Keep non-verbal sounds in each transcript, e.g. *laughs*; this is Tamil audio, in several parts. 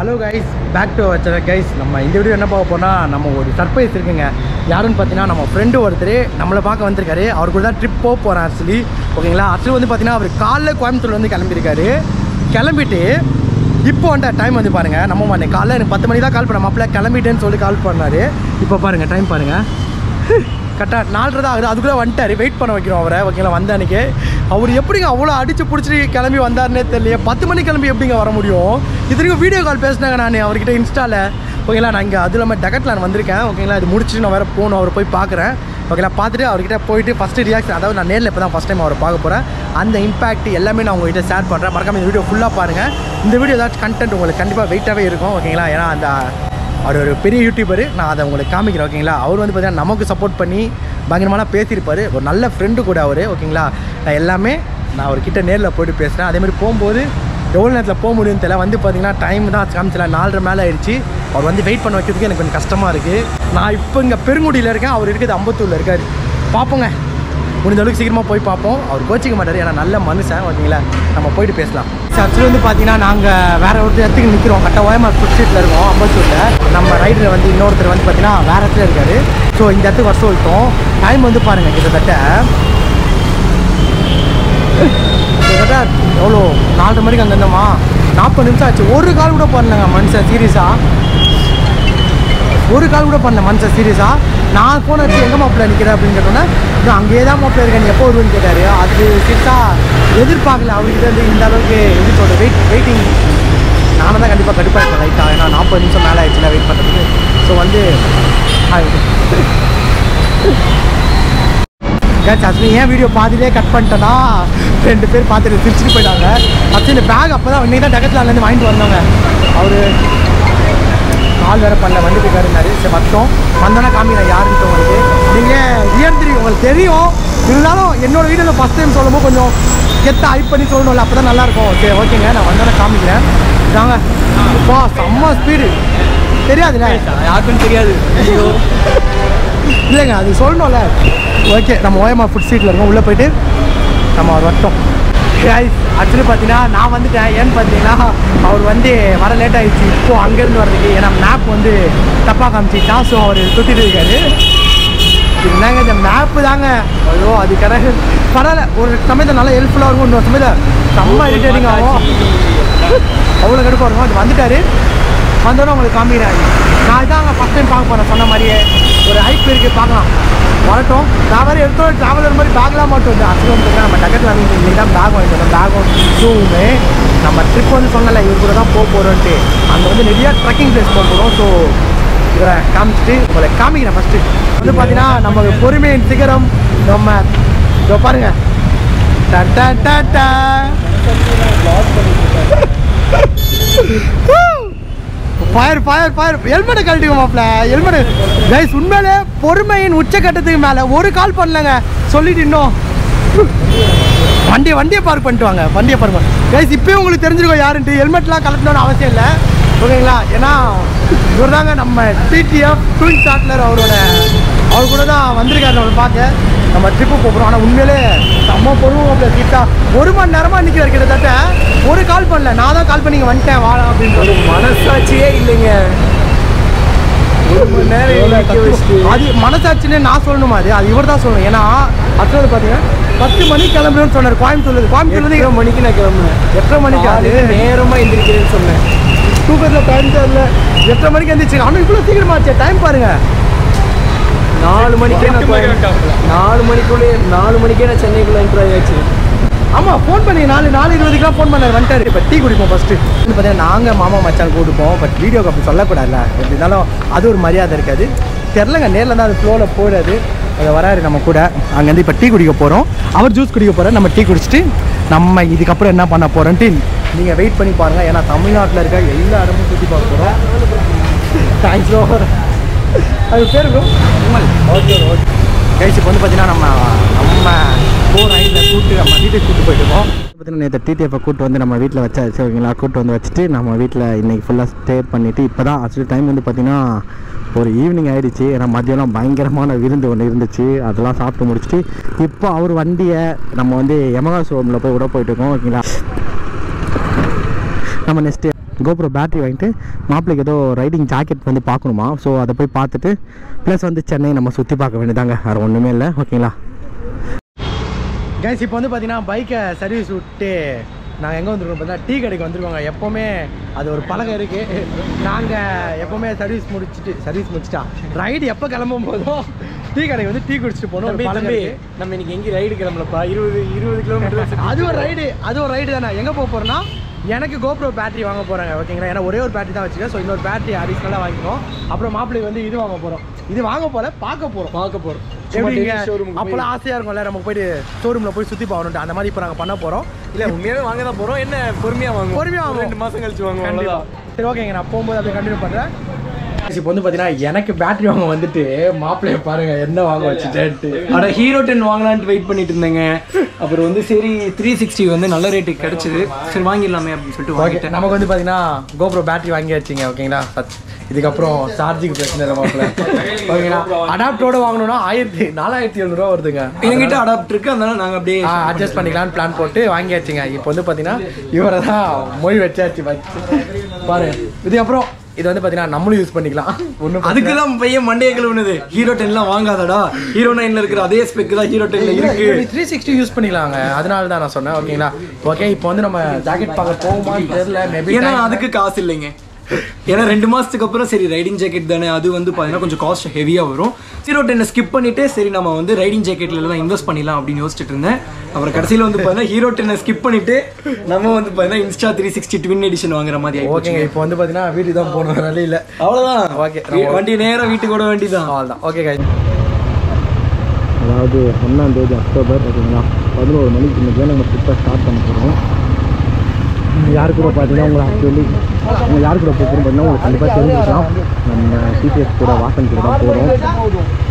Hello guys back to channel guys நம்ம இந்த வீடியோ என்ன பார்க்க போனால் நம்ம ஒரு சர்ப்ரைஸ் இருக்குங்க. யாருன்னு பார்த்தீங்கன்னா நம்ம ஃப்ரெண்டு ஒருத்தர் நம்மளை பார்க்க வந்திருக்காரு. அவர் கூட தான் ட்ரிப் போக போகிறேன் ஆக்சுவலி ஓகேங்களா? ஆக்சுவலி வந்து பார்த்தீங்கன்னா அவர் காலைல கோயம்புத்தூர் வந்து கிளம்பியிருக்காரு. கிளம்பிட்டு இப்போ வந்துட்ட டைம் வந்து பாருங்கள் நம்ம மாட்டேன் காலைல எனக்கு பத்து மணி தான் கால் பண்ண மாப்பிள்ள. கிளம்பிட்டேன்னு சொல்லி கால் பண்ணார். இப்போ பாருங்கள் டைம் பாருங்கள் *laughs* கரெக்டாக நாலரை தான் ஆகுது. அதுக்குள்ளே வந்துட்டார். வெயிட் பண்ண வைக்கிறோம் அவரை. ஓகேங்களா வந்த அன்றைக்கி அவர் எப்படிங்க அவ்வளோ அடித்து பிடிச்சிட்டு கிளம்பி வந்தாருன்னே தெரியல பத்து மணி கிளம்பி எப்படிங்க வர முடியும்? இத்தனைக்கும் வீடியோ கால் பேசினாங்க நான் அவர்கிட்ட இன்ஸ்டாவில் ஓகேங்களா நான் இங்கே அது இல்லாமல் டகட்டில் வந்திருக்கேன். ஓகேங்களா இது முடிச்சுட்டு நான் வேறு போகணும். அவரை போய் பார்க்குறேன் ஓகேங்களா பார்த்துட்டு அவர்கிட்ட போயிட்டு ஃபஸ்ட்டு ரியாக்ஷன் அதாவது நான் நேரில் இப்போ தான் ஃபஸ்ட் டைம் அவரை பார்க்க போகிறேன் அந்த இம்பாக்ட் எல்லாமே நான் உங்கள்கிட்ட ஷேர் பண்ணுறேன் மறக்காம இந்த வீடியோ ஃபுல்லாக பாருங்கள் இந்த வீடியோ ஏதாச்சும் கண்டென்ட் உங்களுக்கு கண்டிப்பாக வெயிட்டாகவே இருக்கும். ஓகேங்களா ஏன்னா அந்த அவர் ஒரு பெரிய யூடியூபர் நான் அதை உங்களுக்கு காமிக்கிறேன் ஓகேங்களா அவர் வந்து பார்த்திங்கன்னா நமக்கு சப்போர்ட் பண்ணி பயங்கரமான பேசியிருப்பார். ஒரு நல்ல ஃப்ரெண்டு கூட அவர் ஓகேங்களா நான் எல்லாமே நான் அவர்கிட்ட நேரில் போயிட்டு பேசுகிறேன் அதேமாதிரி போகும்போது எவ்வளோ நேரத்தில் போக முடியும்னு தெரியல. வந்து பார்த்தீங்கன்னா டைம் தான் காமிச்சல. நாலரை மேலே ஆயிடுச்சு. அவர் வந்து வெயிட் பண்ண வைக்கிறதுக்கு எனக்கு கொஞ்சம் கஷ்டமாக இருக்குது நான் இப்போ இங்கே பெருங்குடியில் இருக்கேன். அவர் இருக்குது அம்பத்தூரில் இருக்கார். பார்ப்போங்க முடிஞ்ச அளவுக்கு சீக்கிரமாக போய் பார்ப்போம். அவர் கோச்சிக்க மாட்டார் ஏன்னா நல்ல மனுஷன் ஓகேங்களா? நம்ம போயிட்டு பேசலாம். சர்ச்சில் வந்து பார்த்தீங்கன்னா நாங்கள் வேறு ஒரு இடத்துக்கு நிற்கிறோம் கரெக்டாக ஃபுட் ஸ்ட்ரீட்டில் இருக்கோம் அம்பத்தூரில் நம்ம ரைடர் வந்து இன்னொருத்தர் வந்து பார்த்தீங்கன்னா வேறு இடத்துல இருக்காரு. ஸோ இந்த இடத்துக்கு வர சொல்லிட்டோம். டைம் வந்து பாருங்கள் கிட்டத்தட்ட. கிட்டத்தட்ட எவ்வளோ? நாலரை மணிக்கு அங்கே இருந்தோமா நாற்பது நிமிஷம் ஆச்சு. ஒரு கால் கூட பண்ணலங்க மனுஷன் சீரியஸாக ஒரு கால் கூட பண்ணல மனுஷன் சீரியஸாக நான் ஃபோன் வச்சு எங்கே மாப்பிள்ள நிற்கிறேன் அப்படின்னு கேட்டோன்னே நான் அங்கேயே தான் மாப்பிள்ள இருக்கேன் எப்போ வருவேன்னு கேட்டார். அது சீரியஸாக எதிர்பார்க்கல அவர்கிட்ட இருந்து இந்த அளவுக்கு எப்படி சொல்கிற வெயிட் வெயிட்டிங் நானும் தான் கண்டிப்பாக கடுப்பாக இருப்பேன் லைட்டாக ஏன்னா நாற்பது நிமிஷம் மேலே ஆயிடுச்சுல வெயிட் பண்ணுறதுக்கு ஸோ வந்து கேட்ச் ஆக்சுவலி ஏன் வீடியோ பாதிலே கட் பண்ணிட்டேன்னா? ரெண்டு பேர் பார்த்துட்டு திருச்சிட்டு போயிட்டாங்க. ஆக்சுவலி பேக் அப்போ தான் இன்னைக்கு தான் டகத்லாலேருந்து வாங்கிட்டு வந்தாங்க அவர் கால் வேறு பண்ணல வந்துட்டு இருக்காருந்தாரு சரி மட்டும் வந்தோன்னா காமிக்கிறேன் யாருன்ட்டு உங்களுக்கு. நீங்கள் தெரியும் உங்களுக்கு தெரியும். இருந்தாலும் என்னோட வீடியோவில் ஃபஸ்ட் டைம் சொல்லும்போது கொஞ்சம் கெத்த ஹைப் பண்ணி சொல்லணும்ல அப்போ தான் நல்லாயிருக்கும். சரி ஓகேங்க நான் வந்தோன்னே காமிக்கிறேன். இதாங்க. இப்போ செம்ம ஸ்பீடு தெரியாதுல்ல? யாருக்கும் தெரியாது. இல்லைங்க அது சொல்லணும்ல. ஓகே நம்ம ஓயமா ஃபுட் ஸ்ட்ரீட்டில் இருக்கோம் உள்ளே போயிட்டு நம்ம வரட்டும். கைஸ் ஆக்சுவலி பார்த்தீங்கன்னா நான் வந்துட்டேன். ஏன்னு பார்த்தீங்கன்னா அவர் வந்து வர லேட் ஆயிடுச்சு. இப்போ அங்கேருந்து வர்றதுக்கு ஏன்னா மேப் வந்து தப்பாக காமிச்சிட்டான் ஸோ அவர் சுற்றிட்டு இருக்காரு. என்னங்க இந்த மேப்பு தாங்க? ஐயோ அது கிடக்கு. பரவாயில்ல ஒரு சமயத்தில் நல்லா ஹெல்ப்ஃபுல்லாக இருக்கும். இன்னொரு சமயத்தில் செம்ம இரிட்டேட்டிங் ஆகும் அவ்வளோ கடுப்பாக இருக்கும். அது வந்துட்டாரு. வந்தோடனே உங்களுக்கு காமிக்கிறாங்க நான் இதாங்க ஃபஸ்ட் டைம் பார்க்க போகிறேன் சொன்ன மாதிரியே. ஒரு ஹைப் இருக்குது பார்க்கலாம். வரட்டும். நான் வேறு எடுத்தோம் ட்ராவலர் மாதிரி பேக்லாம் மட்டும் வந்து அசுரம் நம்ம டக்கத்தில் வாங்கி இன்னைக்கு தான் பேக் வாங்கிட்டு வந்தோம். பேகும் ஷூவுமே நம்ம ட்ரிப் வந்து சொன்னல இவர் கூட தான் போக போகிறோன்ட்டு அங்கே வந்து நிறையா ட்ரெக்கிங் பிளேஸ் போகிறோம் ஸோ இவரை காமிச்சிட்டு உங்களை காமிக்கிறேன் ஃபஸ்ட்டு வந்து பார்த்தீங்கன்னா நம்ம பொறுமையின் சிகரம் நம்ம இதோ பாருங்கள் ட ட ட ட. ஃபயர் ஃபயர் ஃபயர் ஹெல்மெட்டை கழட்டிக்க மாப்ள ஹெல்மெட் கைஸ் உண்மையிலே பொறுமையின் உச்சக்கட்டத்துக்கு மேலே ஒரு கால் பண்ணலங்க. சொல்லிட்டு இன்னும். வண்டியை வண்டியை பார்க் பண்ணிட்டு வாங்க. வண்டியை பார்க் கைஸ் இப்போயும் உங்களுக்கு தெரிஞ்சிருக்கோம் யாருன்ட்டு. ஹெல்மெட்லாம் கலட்டணும்னு அவசியம் இல்லை. ஓகேங்களா ஏன்னா இவர் தாங்க நம்ம டிடிஎஃப் டூன் சாட்லர் அவரோட அவர் கூட தான் வந்திருக்காரு நம்ம பார்க்க. நம்ம ட்ரிப்பு போகிறோம் ஆனால் உண்மையிலே செம்ம பொறுமை கிட்டா ஒரு மணி நேரமாக நிற்கிறார் கிட்டத்தட்ட ஒரு கால் பண்ணல. நான் தான் கால் பண்ணி வந்துட்டேன் வாடா அப்படின்னு சொல்லி. மனசாட்சியே இல்லைங்க. ஒரு அது மனசாட்சின்னு நான் சொல்லணுமா அது? அது இவர் தான் சொல்லணும். ஏன்னா அடுத்தது பார்த்தீங்கன்னா பத்து மணிக்கு கிளம்புறேன்னு சொன்னார் கோயம்புத்தூர்ல கோயம்புத்தூர்லேருந்து எட்டரை மணிக்கு நான் கிளம்புனேன்? எட்டரை மணிக்கு அது? காலையில நேரமா எந்திரிக்கிறேன்னு சொன்னேன். தூக்கத்தில் டைம் தெரியல எட்டரை மணிக்கு எந்திரிச்சு? ஆனால் இவ்வளோ சீக்கிரமா ஆச்சு டைம் பாருங்க. நாலு மணிக்கே நான் நாலு மணிக்குள்ளே நாலு மணிக்கே நான் சென்னைக்குள்ள என்ட்ரு ஆயாச்சு. ஆமாம் ஃபோன் பண்ணி நாலு நாலு இருபதுக்குலாம் ஃபோன் பண்ணார் வந்துட்டாரு. இப்போ டீ குடிப்போம் ஃபஸ்ட்டு பார்த்தீங்கன்னா நாங்கள் மாமா மச்சான் கூட்டுப்போம் பட் வீடியோக்கு அப்படி சொல்லக்கூடாதுல்ல. எப்படி இருந்தாலும் அது ஒரு மரியாதை இருக்காது. தெரிலங்க நேரில் தான் அது ஃப்ளோவில் போயிடாது. அதை வராரு நம்ம கூட. அங்கேருந்து இப்போ டீ குடிக்க போகிறோம் அவர் ஜூஸ் குடிக்க போகிறோம் நம்ம டீ குடிச்சிட்டு நம்ம இதுக்கப்புறம் என்ன பண்ண போகிறோன்ட்டு நீங்கள் வெயிட் பண்ணி பாருங்கள் ஏன்னா தமிழ்நாட்டில் இருக்க எல்லா இடமும் சுற்றி பார்க்க போகிறோம் தேங்க்ஸ் அது பேர் ப்ரோ ஓகே ஓகே கைஸ் இப்போ வந்து பார்த்தீங்கன்னா நம்ம நம்ம போகிற ஐடில் கூட்டு நம்ம வீட்டுக்கு கூட்டு போயிட்டுருக்கோம் பார்த்தீங்கன்னா நேற்று டிடிஎஃப்பை கூட்டு வந்து நம்ம வீட்டில் வச்சாச்சு ஓகேங்களா கூட்டு வந்து வச்சுட்டு நம்ம வீட்டில் இன்றைக்கி ஃபுல்லாக ஸ்டே பண்ணிவிட்டு இப்போ தான் ஆக்சுவலி டைம் வந்து பார்த்திங்கன்னா ஒரு ஈவினிங் ஆயிடுச்சு. ஏன்னா மதியானம் பயங்கரமான விருந்து ஒன்று இருந்துச்சு. அதெல்லாம் சாப்பிட்டு முடிச்சுட்டு இப்போ அவர் வண்டியை நம்ம வந்து யமகா ஷோரூமில் போய் விட போயிட்டுருக்கோம் ஓகேங்களா? நம்ம நெக்ஸ்ட்டு கோப்ரோ பேட்டரி வாங்கிட்டு மாப்பிள்ளைக்கு ஏதோ ரைடிங் ஜாக்கெட் வந்து பார்க்கணுமா? ஸோ அதை போய் பார்த்துட்டு ப்ளஸ் வந்து சென்னை நம்ம சுற்றி பார்க்க வேண்டியதாங்க. வேறு ஒன்றுமே இல்லை. ஓகேங்களா கைஸ் இப்போ வந்து பார்த்தீங்கன்னா பைக்கை சர்வீஸ் விட்டு நாங்கள் எங்கே வந்துருக்கோம் பார்த்தீங்கன்னா டீ கடைக்கு வந்துருக்கோங்க. எப்போவுமே அது ஒரு பழக்கம் இருக்குது நாங்கள் எப்போவுமே சர்வீஸ் முடிச்சுட்டு சர்வீஸ் முடிச்சிட்டா ரைடு எப்போ கிளம்பும் போதும் டீ கடைக்கு வந்து டீ குடிச்சிட்டு தம்பி இருக்கு. நம்ம இன்னைக்கு எங்கேயும் ரைடு கிளம்பலப்பா? இருபது இருபது கிலோமீட்டர் அது ஒரு ரைடு அது ஒரு ரைடு தானே? எங்கே போக போகிறோன்னா எனக்கு கோப்ரோ பேட்டரி வாங்க போகிறாங்க ஓகேங்களா ஏன்னா ஒரே ஒரு பேட்டரி தான் வச்சுக்கேன் ஸோ இன்னொரு பேட்டரி அடிஷ்னலாக வாங்கிக்கணும் அப்புறம் மாப்பிள்ளைக்கு வந்து இது வாங்க போகிறோம் இது வாங்க போல பார்க்க போகிறோம் பார்க்க போறோம். எப்படிங்க? அப்போலாம் ஆசையாக இருக்கும்ல நம்ம போயிட்டு ஷோரூமில் போய் சுற்றி பார்க்கணுன்ட்டு அந்த மாதிரி இப்போ நாங்கள் பண்ண போகிறோம் இல்ல உண்மையாவே வாங்க தான் போறோம். என்ன பொறுமையா வாங்குவோம்? பொறுமையா வாங்குவோம். ரெண்டு மாசம் கழிச்சு அவ்வளவுதான். சரி ஓகேங்க நான் போகும்போது அப்படியே கண்டினியூ பண்ணுறேன் இப்போ வந்து பார்த்தீங்கன்னா எனக்கு பேட்டரி வாங்க வந்துட்டு மாப்பிள்ளைய பாருங்க என்ன வாங்க வச்சுட்டேன்ட்டு. அட ஹீரோ டென் வாங்கலான்ட்டு வெயிட் பண்ணிட்டு இருந்தேங்க. அப்புறம் வந்து சரி த்ரீ சிக்ஸ்டி வந்து நல்ல ரேட்டுக்கு கிடைச்சது. சரி வாங்கிடலாமே அப்படின்னு சொல்லிட்டு ஓகே வாங்கிட்டேன். நமக்கு வந்து பார்த்தீங்கன்னா கோப்ரோ பேட்டரி வாங்கி வச்சிங்க ஓகேங்களா இதுக்கப்புறம் சார்ஜிங் பிரச்சனை இல்லை மாப்பிள்ள. ஓகேங்களா அடாப்டரோட வாங்கணும்னா ஆயிரத்தி நாலாயிரத்தி எழுநூறுவா வருதுங்க. என்கிட்ட அடாப்ட் இருக்கு அதனால நாங்க அப்படியே அட்ஜஸ்ட் பண்ணிக்கலாம்னு பிளான் போட்டு வாங்கியாச்சுங்க. இப்போ வந்து பார்த்தீங்கன்னா இவரை தான் மொழி வச்சாச்சு வச்சு பாரு. இதுக்கப்புறம் இது வந்து பார்த்தீங்கன்னா நம்மளும் யூஸ் பண்ணிக்கலாம். ஒன்றும் அதுக்கு தான் பையன் மண்டைய கழுவுனது. ஹீரோ டென்லாம் வாங்காதடா. ஹீரோ நைன்ல இருக்கிற அதே ஸ்பெக் தான் ஹீரோ டென்ல இருக்கு. த்ரீ சிக்ஸ்டி யூஸ் பண்ணிக்கலாங்க. அதனால தான் நான் சொன்னேன் ஓகேங்களா ஓகே இப்போ வந்து நம்ம ஜாக்கெட் பார்க்க போகுமான்னு தெரியல மேபி ஏன்னா அதுக்கு காசு இல்லைங்க. ஏன்னா ரெண்டு மாசத்துக்கு அப்புறம் சரி ரைடிங் ஜாக்கெட் தானே அது வந்து பார்த்தீங்கன்னா கொஞ்சம் காஸ்ட் ஹெவியாக வரும். ஜீரோ டென்னை ஸ்கிப் பண்ணிட்டு சரி நம்ம வந்து ரைடிங் ஜாக்கெட்ல எல்லாம் இன்வெஸ்ட் பண்ணிடலாம் அப்படின்னு யோசிச்சுட்டு இருந்தேன். அப்புறம் கடைசியில் வந்து பார்த்தீங்கன்னா ஹீரோ டென்னை ஸ்கிப் பண்ணிட்டு நம்ம வந்து பார்த்தீங்கன்னா Insta three sixty twin edition வாங்குற மாதிரி. ஓகேங்க இப்போ வந்து பார்த்தீங்கன்னா வீட்டுக்கு தான் போகணும் வேலை இல்லை அவ்வளவுதான். Okay. வீ- வண்டி நேரா வீட்டுக்கு ஓட வேண்டியதான் அவ்வளோதான் ஓகே guys. அதாவது ஒன்றாம் தேதி அக்டோபர் ஓகேங்களா பதினோரு மணிக்கு இன்னைக்கு நம்ம ட்ரிப்பை ஸ்டார்ட் பண்ண போகிறோம் யார் கூட பார்த்தீங்கன்னா உங்களை ஆக்சுவலி உங்கள் யார் கூட போகிறோம் பார்த்தீங்கன்னா உங்களுக்கு கண்டிப்பாக தெரிஞ்சுக்கலாம். நம்ம டிடிஎஸ் கூட வாசன் கூட தான் போகிறோம்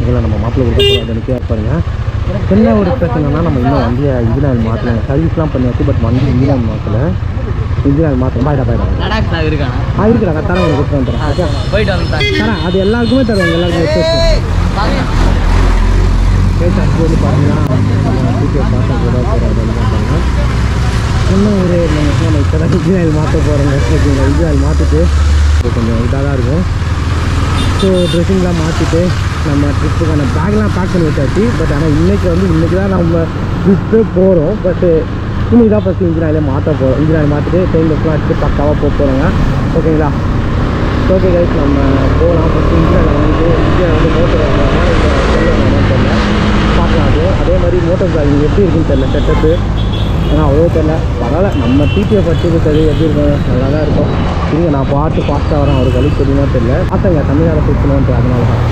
இதில் நம்ம மாப்பிள்ளை கூட போகிறோம் அதை நிற்க பாருங்க. என்ன ஒரு பிரச்சனைனா நம்ம இன்னும் வண்டியை இன்ஜினியர் மாற்றலாம் சர்வீஸ்லாம் பண்ணியாச்சு பட் வண்டி இன்ஜினியர் மாற்றலை இன்ஜினியர் மாற்ற பாய்டா பாய்டா லடாக் இருக்கான்? ஆ இருக்கிறாங்க தரேன் உங்களுக்கு கொடுத்து வந்துடுறேன் போயிட்டு வந்துட்டான் அது எல்லாருக்குமே தருவாங்க. எல்லாருக்கும் வச்சு கேட்டு அது வந்து பார்த்தீங்கன்னா டிக்கெட் பார்த்து கூட பார்த்தாங்க இன்னும் ஒரு நம்ம நம்ம இப்போ தான் இஸ்ரேல் மாற்ற போகிறோம் ஓகேங்களா இஸ்ரேல் மாற்றிட்டு இது கொஞ்சம் இதாக தான் இருக்கும் ஸோ ட்ரெஸ்ஸிங்லாம் மாற்றிட்டு நம்ம ட்ரிப்புக்கான பேக்லாம் பேக் பண்ணி வச்சாச்சு. பட் ஆனால் இன்றைக்கி வந்து இன்றைக்கி தான் நம்ம ட்ரிப்பே போகிறோம் பட்டு இன்னைக்கு தான் ஃபஸ்ட்டு இன்ஜினியர்லேயே மாற்ற போகிறோம் இன்ஜினியர் மாற்றிட்டு ட்ரெயின் பஸ்லாம் எடுத்து பக்காவாக போக போகிறோங்க ஓகேங்களா ஓகே கைஸ் நம்ம போகலாம் ஃபஸ்ட்டு இன்ஜினியர் வந்து இந்தியா வந்து மோட்டர் வாங்கினா இந்த பார்க்கலாம் அது. அதே மாதிரி மோட்டர் டிராயிங் எப்படி இருக்குன்னு தெரியல. செட்டப்பு ஏன்னா அவ்வளோ தெரியல. பரவாயில்ல. நம்ம டிடியை படிச்சிருக்கிறது எப்படி இருக்கும்? நல்லா தான் இருக்கும். இருங்க நான் பார்த்து ஃபாஸ்ட்டாக வரேன். அவருக்கு கழிவு தெரியுமா தெரியல. பார்த்தேங்க தமிழ்நாடு பேசணும்ட்டு அதனால தான்.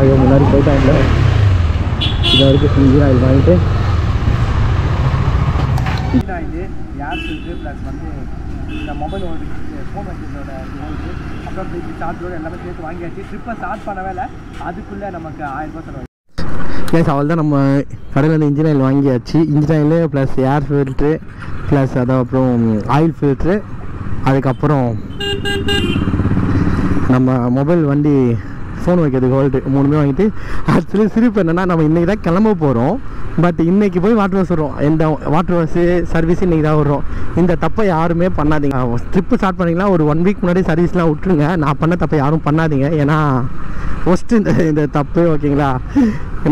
ஐயோ முன்னாடி போயிட்டாங்க இது வரைக்கும் இன்ஜின் ஆயில் வாங்கிட்டு. இது ஏர் ஃபில்ட்ரு ப்ளஸ் வந்து இந்த மொபைல் ஓடு ஃபோன் வைக்கிறதோட ஓடுது அப்புறம் சார்ஜோட எல்லாமே சேர்த்து வாங்கியாச்சு. ட்ரிப்பை ஸ்டார்ட் பண்ணவே இல்லை. அதுக்குள்ளே நமக்கு ஆயிரம் ரூபாய் செலவு கேஸ் அவள் தான் நம்ம கடையில் வந்து இன்ஜின் ஆயில் வாங்கியாச்சு. Engine oil plus air filter plus அதான் அப்புறம் ஆயில் ஃபில்ட்ரு அதுக்கப்புறம் நம்ம மொபைல் வண்டி ஃபோன் வைக்கிறதுக்கு ஹோல்டு மூணுமே வாங்கிட்டு ஆக்சுவலி சிரிப்பு என்னென்னா நம்ம இன்றைக்கி தான் கிளம்ப போகிறோம் பட் இன்றைக்கி போய் வாட்டர் வாஷ் வரும் எந்த வாட்டர் வாஷ் சர்வீஸ் இன்றைக்கி தான் வரும் இந்த தப்பை யாருமே பண்ணாதீங்க. ட்ரிப்பு ஸ்டார்ட் பண்ணிங்கன்னா ஒரு ஒன் வீக் முன்னாடி சர்வீஸ்லாம் விட்டுருங்க. நான் பண்ண தப்பை யாரும் பண்ணாதீங்க. ஏன்னா ஃபஸ்ட்டு இந்த இந்த தப்பு ஓகேங்களா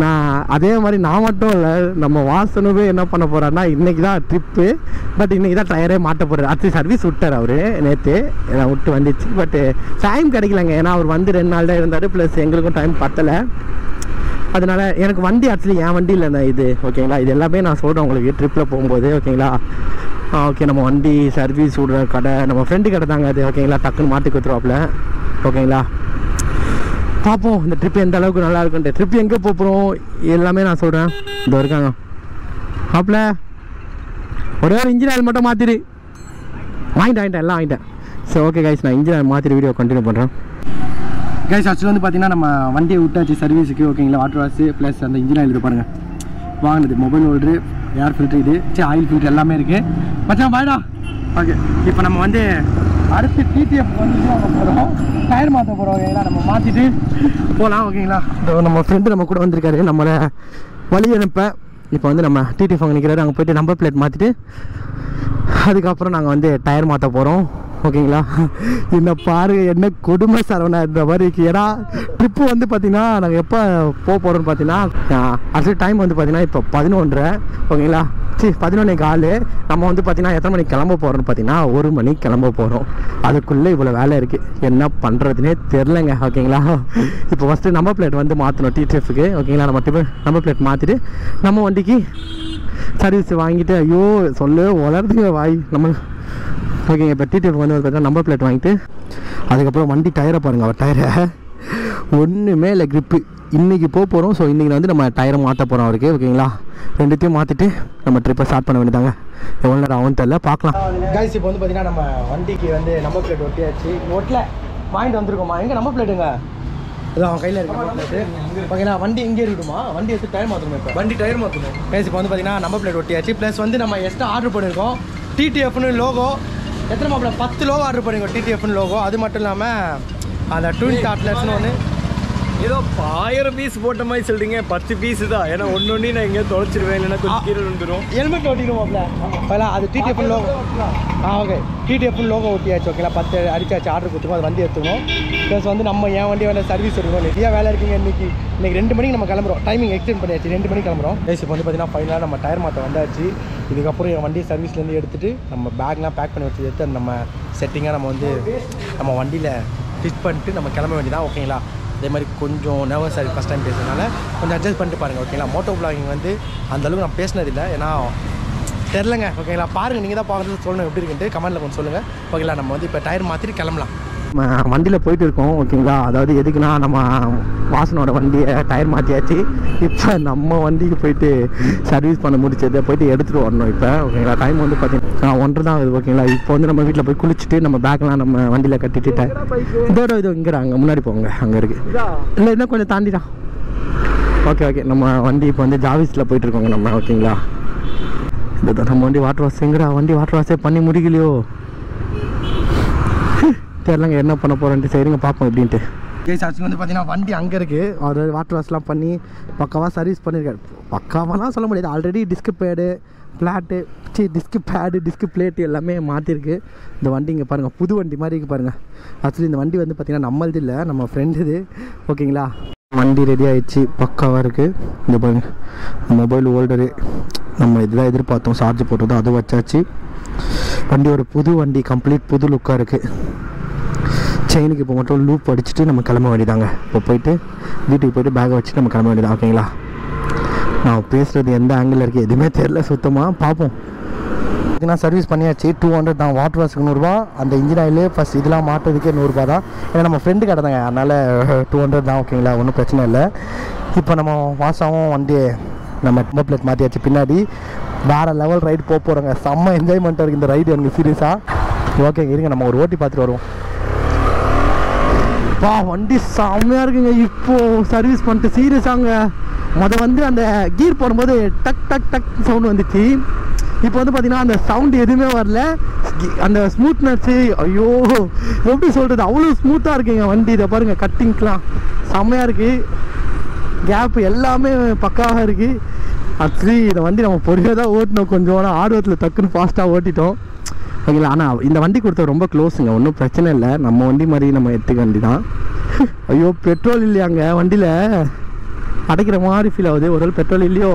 நான் அதே மாதிரி நான் மட்டும் இல்லை நம்ம வாசனுமே என்ன பண்ண போகிறாருன்னா இன்றைக்கி தான் ட்ரிப்பு பட் இன்றைக்கி தான் டயரே மாட்ட போகிறார் அடுத்து சர்வீஸ் விட்டார் அவர் நேற்று நான் விட்டு வந்துச்சு. பட்டு டைம் கிடைக்கலங்க. ஏன்னா அவர் வந்து ரெண்டு நாள் தான் இருந்தார். ப்ளஸ் எங்களுக்கும் டைம் பத்தலை. அதனால் எனக்கு வண்டி ஆக்சுவலி என் வண்டி இல்லைண்ணா இது. ஓகேங்களா இது எல்லாமே நான் சொல்கிறேன் உங்களுக்கு. ட்ரிப்பில் போகும்போது. ஓகேங்களா ஓகே நம்ம வண்டி சர்வீஸ் விடுற கடை நம்ம ஃப்ரெண்டு கடை தாங்க அது. ஓகேங்களா டக்குன்னு மாற்றி கொடுத்துருவாப்புல. ஓகேங்களா பார்ப்போம் இந்த ட்ரிப் எந்த அளவுக்கு நல்லா இருக்குன்ட்டு. ட்ரிப் எங்கே போகிறோம் எல்லாமே நான் சொல்கிறேன் இந்த இருக்காங்க. அப்பல ஒரே ஒரு இன்ஜின் ஆயில் மட்டும் மாற்றிடு வாங்கிட்டேன் வாங்கிட்டேன் எல்லாம் வாங்கிட்டேன். சரி ஓகே கைஸ் நான் இன்ஜின் ஆயில் மாற்றிட்டு வீடியோ கண்டினியூ பண்ணுறேன் கைஸ் ஆக்சுவலி வந்து பார்த்தீங்கன்னா நம்ம வண்டியை விட்டாச்சு சர்வீஸுக்கு ஓகேங்களா வாட்டர் வாஷ் ப்ளஸ் அந்த இன்ஜின் ஆயில் இது பாருங்கள் வாங்கினது மொபைல் ஹோல்டரு ஏர் ஃபில்ட்ரு இது சரி ஆயில் ஃபில்ட்ரு எல்லாமே இருக்குது மச்சான் பாய்டா ஓகே இப்போ நம்ம வந்து அடுத்து டிடிஎஃப் வந்து போகிறோம் டயர் மாற்ற போகிறோம் ஓகேங்களா நம்ம மாற்றிட்டு போகலாம் ஓகேங்களா? இந்த நம்ம ஃப்ரெண்டு நம்ம கூட வந்திருக்காரு. நம்மளை வழி அனுப்ப. இப்போ வந்து நம்ம டிடிஎஃப் அங்கே நிற்கிறாரு அங்கே போயிட்டு நம்பர் பிளேட் மாற்றிட்டு அதுக்கப்புறம் நாங்கள் வந்து டயர் மாற்ற போகிறோம் ஓகேங்களா? என்ன பாரு என்ன கொடுமை சரவணா இந்த மாதிரி ஏன்னா ட்ரிப்பு வந்து பார்த்தீங்கன்னா நாங்கள் எப்போ போக போகிறோம்னு பார்த்தீங்கன்னா அடுத்த டைம் வந்து பார்த்தீங்கன்னா இப்போ பதினொன்றரை ஓகேங்களா? சரி பதினொன்று காலு. நம்ம வந்து பார்த்தீங்கன்னா எத்தனை மணிக்கு கிளம்ப போகிறோம்னு பார்த்தீங்கன்னா ஒரு மணிக்கு கிளம்ப போகிறோம் அதுக்குள்ளே இவ்வளோ வேலை இருக்குது என்ன பண்ணுறதுனே தெரிலங்க ஓகேங்களா? இப்போ ஃபஸ்ட்டு நம்பர் பிளேட் வந்து மாற்றணும் டிடிஎஃப்க்கு ஓகேங்களா? நம்ம டிப்பு நம்பர் பிளேட் மாற்றிட்டு நம்ம வண்டிக்கு சர்வீஸ் வாங்கிட்டு ஐயோ சொல்லு வளர்த்துங்க வாய். நம்ம ஓகேங்க இப்போ டிடிஎஃப் வந்து பார்த்தீங்கன்னா நம்பர் பிளேட் வாங்கிட்டு அதுக்கப்புறம் வண்டி டயரை பாருங்கள் அவர் டயரை ஒன்றுமே இல்லை grip. இன்றைக்கி போக போகிறோம் ஸோ இன்றைக்கி வந்து நம்ம டயரை மாற்ற போகிறோம் அவருக்கு ஓகேங்களா ரெண்டுத்தையும் மாற்றிட்டு நம்ம ட்ரிப்பை ஸ்டார்ட் பண்ண வேண்டியதாங்க எவ்வளோ நேரம் ஆகும் தெரில பார்க்கலாம். கைஸ் இப்போ வந்து பார்த்தீங்கன்னா நம்ம வண்டிக்கு வந்து நம்பர் பிளேட் ஒட்டியாச்சு. ஒட்டல. வாங்கிட்டு வந்திருக்கோமா? எங்கே நம்பர் பிளேட்டுங்க இது அவன் கையில் இருக்க நம்பர் பிளேட்டு ஓகேங்களா? வண்டி இங்கே இருக்கட்டுமா? வண்டி எடுத்து டைம் மாற்றணும் இப்போ? வண்டி டயர் மாற்றணும் கைஸ் இப்போ வந்து பார்த்தீங்கன்னா நம்பர் பிளேட் ஒட்டியாச்சு. ப்ளஸ் வந்து நம்ம எக்ஸ்ட்ரா ஆர்டர் பண்ணியிருக்கோம் டிடிஎஃப்னு லோகோ எத்தனை மாப்பிள பத்து லோகோ ஆர்டர் பண்ணிங்க டிடிஎஃப்னு லோகோ அது மட்டும் இல்லாமல் அந்த ட்வின் டாட்லர்ஸ்னு ஒன்று ஏதோ ஆயிரம் பீஸ் போட்ட மாதிரி சொல்றீங்க. பத்து பீஸ் தான். ஏன்னா ஒன்று ஒன்று நான் எங்கேயோ தொலைச்சிருவேன். இல்லைன்னா கொஞ்சம் கீழே வந்துடும் ஹெல்மெட் ஒட்டிடுவோம்ல பல அது டிடிஎஃப் லோகோ ஆ ஓகே டிடிஎஃப் லோகோ ஒட்டியாச்சு ஓகேங்களா பத்து அடிச்சாச்சு ஆர்டர் கொடுத்துருக்கோம் அது வண்டி எடுத்துக்கணும் ப்ளஸ் வந்து நம்ம என் வண்டி வேலை சர்வீஸ் எடுக்கணும் நிறைய வேலை இருக்குங்க இன்னைக்கு. இன்னைக்கு ரெண்டு மணிக்கு நம்ம கிளம்புறோம். டைமிங் எக்ஸ்டெண்ட் பண்ணியாச்சு. ரெண்டு மணிக்கு கிளம்புறோம். இப்போ வந்து பார்த்தீங்கன்னா ஃபைனலாக நம்ம டயர் மாற்ற வந்தாச்சு. இதுக்கப்புறம் என் வண்டி சர்வீஸ்லேருந்து எடுத்துட்டு நம்ம பேக்லாம் பேக் பண்ணி வச்சு எடுத்து நம்ம செட்டிங்காக நம்ம வந்து நம்ம வண்டியில் ஸ்டிச் பண்ணிட்டு நம்ம கிளம்ப வேண்டியதான் ஓகேங்களா அதே மாதிரி கொஞ்சம் நர்வஸாக இருக்குது ஃபஸ்ட் டைம் பேசுறதுனால கொஞ்சம் அட்ஜஸ்ட் பண்ணிட்டு பாருங்கள் ஓகேங்களா மோட்டோ பிளாகிங் வந்து அந்தளவுக்கு நான் பேசினதில்லை. ஏன்னா தெரிலங்க ஓகேங்களா பாருங்கள் நீங்கள் தான் பார்க்குறது சொல்லணும் எப்படி இருக்குன்ட்டு கமெண்ட்டில் கொஞ்சம் சொல்லுங்கள் ஓகேங்களா நம்ம வந்து இப்போ டயர் மாற்றிட்டு கிளம்பலாம். வண்டியில் போயிட்டு இருக்கோம் ஓகேங்களா? அதாவது எதுக்குன்னா நம்ம வாசனோட வண்டியை டயர் மாற்றியாச்சு இப்போ நம்ம வண்டிக்கு போயிட்டு சர்வீஸ் பண்ண முடிச்சதை போயிட்டு எடுத்துகிட்டு வரணும் இப்போ ஓகேங்களா? டைம் வந்து பார்த்தீங்கன்னா ஒன்றரை தான் ஆகுது ஓகேங்களா? இப்போ வந்து நம்ம வீட்டில் போய் குளிச்சுட்டு நம்ம பேக்லாம் நம்ம வண்டியில் கட்டிட்டு இதோட இது இங்கே அங்கே முன்னாடி போங்க அங்கே இருக்குது இல்லை இன்னும் கொஞ்சம் தாண்டிதான் ஓகே ஓகே. நம்ம வண்டி இப்போ வந்து ஜாவிஸில் போயிட்டுருக்கோங்க நம்ம ஓகேங்களா? இதுதான் நம்ம வண்டி வாட்டர் வாஷ் எங்கடா வண்டி வாட்டர் வாஷே பண்ணி முடிக்கலையோ? தெரிலங்க என்ன பண்ண போகிறேன்ட்டு சரிங்க பார்ப்போம் எப்படின்ட்டு. கேஸ் ஆக்சுவலி வந்து பார்த்தீங்கன்னா வண்டி அங்கே இருக்குது அவர் வாட்டர் வாஷ்லாம் பண்ணி பக்காவாக சர்வீஸ் பண்ணியிருக்காரு பக்காவெல்லாம் சொல்ல முடியாது. ஆல்ரெடி டிஸ்க் பேடு ஃப்ளாட்டு சி டிஸ்க் பேடு டிஸ்க் பிளேட்டு எல்லாமே மாற்றிருக்கு இந்த வண்டி இங்கே பாருங்கள் புது வண்டி மாதிரி இருக்குது பாருங்கள் ஆக்சுவலி இந்த வண்டி வந்து பார்த்திங்கன்னா நம்மளது இல்லை நம்ம ஃப்ரெண்டு இது. ஓகேங்களா வண்டி ரெடி ஆகிடுச்சு பக்காவாக இருக்குது இந்த பாருங்க மொபைல் ஹோல்டரு நம்ம இதுதான் எதிர்பார்த்தோம். சார்ஜ் போட்டதும் அது வச்சாச்சு. வண்டி ஒரு புது வண்டி கம்ப்ளீட் புது லுக்காக இருக்குது செயினுக்கு இப்போ மட்டும் லூப் அடிச்சுட்டு நம்ம கிளம்ப வேண்டியதாங்க. இப்போ போயிட்டு வீட்டுக்கு போயிட்டு பேக்கை வச்சுட்டு நம்ம கிளம்ப வேண்டியதான் ஓகேங்களா நான் பேசுகிறது எந்த ஆங்கிளில் இருக்குது எதுவுமே தெரில சுத்தமாக பார்ப்போம் இதுனா சர்வீஸ் பண்ணியாச்சு டூ ஹண்ட்ரட் தான். வாட்டர் வாஷுக்கு நூறுரூவா அந்த இன்ஜின் ஆயில் ஃபஸ்ட் இதெல்லாம் மாட்டுறதுக்கே நூறுரூபா தான். ஏன்னா நம்ம ஃப்ரெண்டு கடை தாங்க அதனால் டூ ஹண்ட்ரட் தான் ஓகேங்களா ஒன்றும் பிரச்சனை இல்லை. இப்போ நம்ம வாசாவும் வண்டி நம்ம நம்பர் பிளேட் மாற்றியாச்சு பின்னாடி வேறு லெவல் ரைடு போக போகிறோங்க செம்ம என்ஜாய்மெண்ட்டாக இருக்குது இந்த ரைடு எனக்கு சீரியஸாக ஓகே இருங்க நம்ம ஒரு ஓட்டி பார்த்துட்டு வருவோம். வா வண்டி செம்மையாக இருக்குங்க. இப்போ சர்வீஸ் பண்ணிட்டு சீரியஸாங்க மொதல் வந்து அந்த கீர் போடும்போது டக் டக் டக் சவுண்ட் வந்துச்சு. இப்போ வந்து பார்த்தீங்கன்னா அந்த சவுண்ட் எதுவுமே வரல. அந்த ஸ்மூத்னஸ்ஸு ஐயோ எப்படி சொல்கிறது அவ்வளோ ஸ்மூத்தாக இருக்குங்க வண்டி. இதை பாருங்கள் கட்டிங்க்கெலாம் செம்மையாக இருக்குது கேப் எல்லாமே பக்காவாக இருக்குது ஆக்சுவலி இதை வண்டி நம்ம பொறுமையாக தான் ஓட்டினோம். கொஞ்சம் ஆனால் ஆர்வத்தில் டக்குன்னு ஃபாஸ்ட்டாக ஓட்டிட்டோம். ஓகேங்களா? ஆனால் இந்த வண்டி கொடுத்த ரொம்ப க்ளோஸுங்க ஒன்றும் பிரச்சனை இல்லை. நம்ம வண்டி மாதிரி நம்ம எடுத்துக்க வண்டி தான் ஐயோ பெட்ரோல் இல்லையாங்க? வண்டியில் அடைக்கிற மாதிரி ஃபீல் ஆகுது. ஒரு பெட்ரோல் இல்லையோ?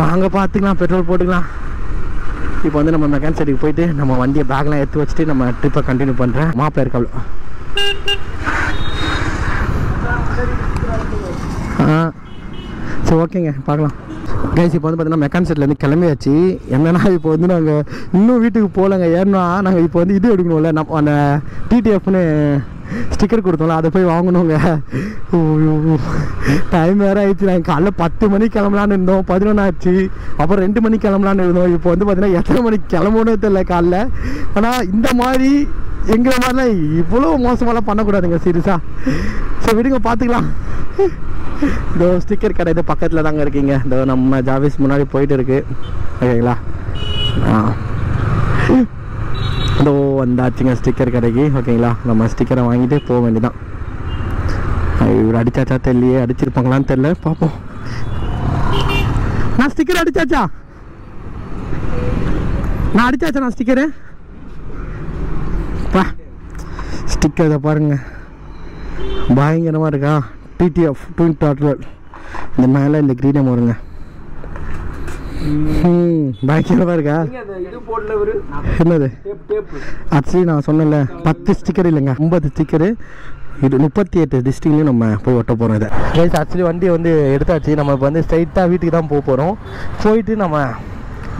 வாங்க பார்த்துக்கலாம். பெட்ரோல் போட்டுக்கலாம். இப்போ வந்து நம்ம மெக்கானிக் சைடுக்கு போயிட்டு நம்ம வண்டியை பேக்லாம் எடுத்து வச்சுட்டு நம்ம ட்ரிப்பை கண்டினியூ பண்ணுறேன் மாப்பிள்ள இருக்காள் ஆ. சரி ஓகேங்க. பார்க்கலாம். கைஸ் இப்போ வந்து பார்த்தீங்கன்னா மெக்கானிக் செட்லேருந்து கிளம்பியாச்சு. என்னென்னா இப்போ வந்து நாங்கள் இன்னும் வீட்டுக்கு போகலங்க. ஏன்னா நாங்கள் இப்போ வந்து இது எடுக்கணும்ல. நம்ம அந்த டிடிஎஃப்னு ஸ்டிக்கர் கொடுத்தோம்ல அதை போய் வாங்கணுங்க. டைம் வேறு ஆயிடுச்சு. நாங்கள் காலைல பத்து மணிக்கு கிளம்பலான்னு இருந்தோம். பதினொன்று ஆச்சு. அப்புறம் ரெண்டு மணிக்கு கிளம்பலான்னு இருந்தோம். இப்போ வந்து பார்த்தீங்கன்னா எத்தனை மணிக்கு கிளம்பணும்னு தெரியல காலைல. ஆனால் இந்த மாதிரி எங்களை மாதிரிலாம் இவ்வளோ மோசமாலாம் பண்ணக்கூடாதுங்க சீரியஸாக சரி விடுங்க பார்த்துக்கலாம் இதோ ஸ்டிக்கர் கடை இது பக்கத்தில் தாங்க இருக்கீங்க. இதோ நம்ம ஜாவிஸ் முன்னாடி போயிட்டு இருக்கு ஓகேங்களா? ஆ. இதோ வந்தாச்சுங்க ஸ்டிக்கர் கடைக்கு. ஓகேங்களா? நம்ம ஸ்டிக்கரை வாங்கிட்டு போக வேண்டியதான் இவர் அடிச்சாச்சா தெரியலையே. அடிச்சிருப்பாங்களான்னு தெரியல. பார்ப்போம் நான் ஸ்டிக்கர் அடிச்சாச்சா? நான் அடிச்சாச்சா நான் ஸ்டிக்கரு பா. ஸ்டிக்கர் இதை பாருங்க. பயங்கரமாக இருக்கா? டிடிஎஃப் ட்வின் டாட்டர் இந்த மேலே இந்த க்ரீனம் வருங்க. ம். பயங்கரமாக இருக்கா? என்னது? ஆக்சுவலி நான் சொன்னேன்ல பத்து ஸ்டிக்கர் இல்லைங்க ஐம்பது ஸ்டிக்கரு இது முப்பத்தி எட்டு டிஸ்ட்ரிக்ட்லையும் நம்ம போய் ஒட்ட போகிறோம் இதை. கைஸ் ஆக்சுவலி வண்டி வந்து எடுத்தாச்சு. நம்ம இப்போ வந்து ஸ்ட்ரைட்டாக வீட்டுக்கு தான் போக போகிறோம் போயிட்டு நம்ம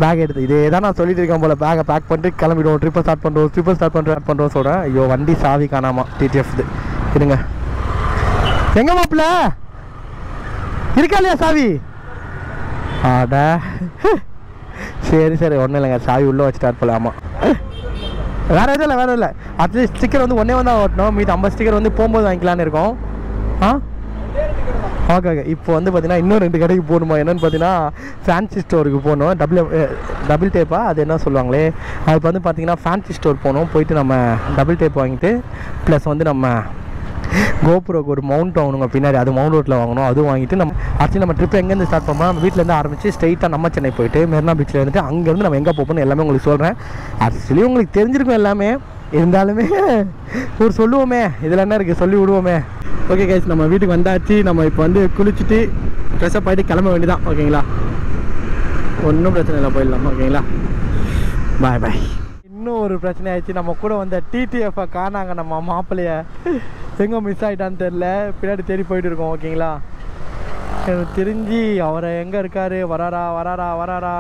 பேக் எடுத்து இதே தான் நான் சொல்லிட்டு இருக்கேன் போல் பேக்கை பேக் பண்ணிட்டு கிளம்பிடுவோம். ட்ரிப்பை ஸ்டார்ட் பண்ணுறோம் ட்ரிப்பை ஸ்டார்ட் பண்ணுறோம் ஸ்டார்ட் பண்ணுறோம் சொல்கிறேன் ஐயோ வண்டி சாவி காணாமா டிடிஎஃப் இருங்க. எங்க மாப்பிள்ள? இருக்கா இல்லையா சாவி? ஆடா. சரி சரி. ஒன்றும் இல்லைங்க. சாவி உள்ளே வச்சு ஸ்டார்ட் வேற எதுவும் இல்லை வேற இல்லை. அட்லீஸ்ட் ஸ்டிக்கர் வந்து ஒன்றே வந்தால் ஓட்டணும். மீது ஐம்பது ஸ்டிக்கர் வந்து போகும்போது வாங்கிக்கலான்னு இருக்கோம். ஆ? ஓகே ஓகே இப்போ வந்து பார்த்தீங்கன்னா இன்னும் ரெண்டு கடைக்கு போகணுமா? என்னென்னு பார்த்தீங்கன்னா ஃபேன்சி ஸ்டோருக்கு போகணும். டபுள் டபுள் டேப்பா அது என்ன சொல்லுவாங்களே? அதுக்கு வந்து பார்த்தீங்கன்னா ஃபேன்சி ஸ்டோர் போகணும். போயிட்டு நம்ம டபுள் டேப் வாங்கிட்டு ப்ளஸ் வந்து நம்ம கோபுரோக்கு ஒரு மவுண்ட் வாங்கணுங்க பின்னாடி அது மவுண்ட் ரோட்டில் வாங்கணும். அதுவும் வாங்கிட்டு நம்ம ஆக்சுவலி நம்ம ட்ரிப் எங்கேருந்து ஸ்டார்ட் பண்ணோம் நம்ம வீட்டிலேருந்து ஆரம்பிச்சு ஸ்ட்ரைட்டாக நம்ம சென்னை போயிட்டு மெரினா பீச்சில் இருந்துட்டு அங்கேருந்து நம்ம எங்கே போகணும் எல்லாமே உங்களுக்கு சொல்கிறேன் ஆக்சுவலி உங்களுக்கு தெரிஞ்சிருக்கும் எல்லாமே. இருந்தாலுமே ஒரு சொல்லுவோமே. இதில் என்ன இருக்குது சொல்லி விடுவோமே. ஓகே கேஸ் நம்ம வீட்டுக்கு வந்தாச்சு. நம்ம இப்போ வந்து குளிச்சுட்டு ட்ரெஸ்ஸப் ஆகிட்டு கிளம்ப வேண்டியதான் ஓகேங்களா ஒன்றும் பிரச்சனை இல்லை போயிடலாம். ஓகேங்களா பாய் பாய் இன்னும் ஒரு பிரச்சனை ஆயிடுச்சு நம்ம கூட வந்த டிடிஎஃப்பை காணாங்க நம்ம மாப்பிள்ளைய. எங்கே மிஸ் ஆகிட்டான்னு தெரில பின்னாடி தேடி போயிட்டு இருக்கோம் ஓகேங்களா எனக்கு தெரிஞ்சு அவரை எங்கே இருக்காரு? வராரா? வராரா? வராரா?